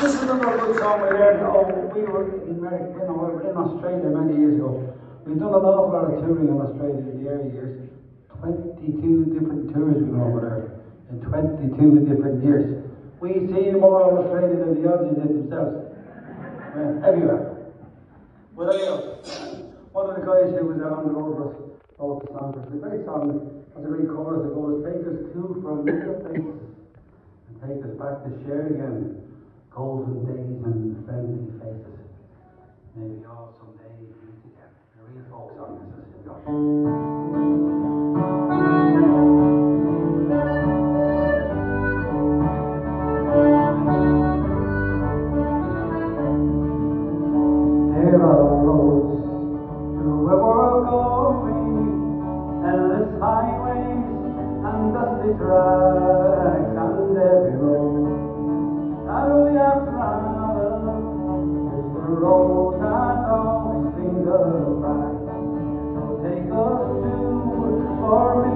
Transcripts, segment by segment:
This is another good song we learned. Oh, we were in, America, you know, we were in Australia many years ago. We've done awful lot of our touring in Australia in the early years. 22 different tours we went over there in 22 different years. We seen more of Australia than the Aussies did themselves. Went everywhere. But anyhow, one of the guys who was on the road us wrote the song. It's a great song. Has a great chorus that goes, take us to from little places and take us back to share again golden days and friendly faces. May we all someday meet again. A real folk song this is. Here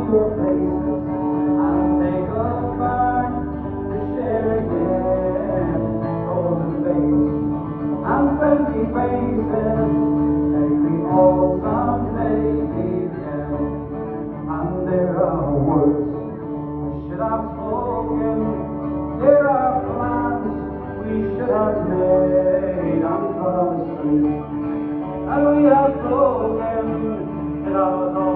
all. And we should have spoken, there are plans we should have made. Unconscious, and we have broken. It has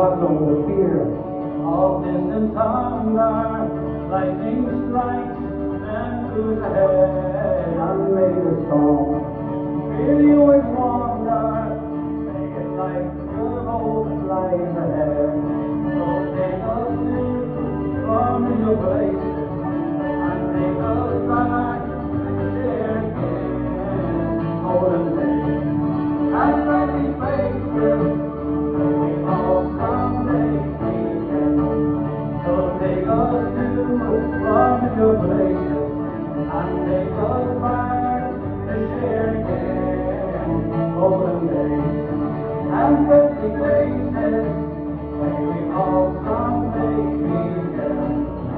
no fear of distant thunder, lightning strikes and moves ahead make the storm. Fill you with wonder, make it like the that lies ahead. Faces. May we all someday meet again.